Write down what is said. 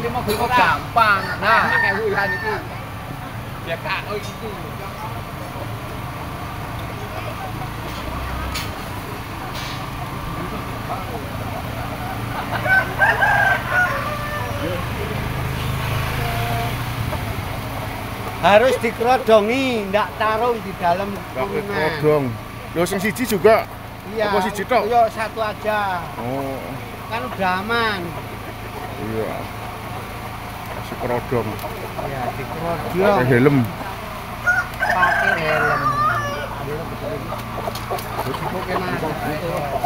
lima kilo gampang. Nah, kayak hujan itu. Ya kak, oh itu. Harus dikerodongi, ndak taruh di dalam kurungan. kerodong. Lo sing siji juga. Iya. Apa siji tok? Yuk satu aja. Oh, Kan udah aman. iya. kerodong. Ya di kerodong. Pakai helm. Pakai helm. Ayo betul ini kok enak gitu.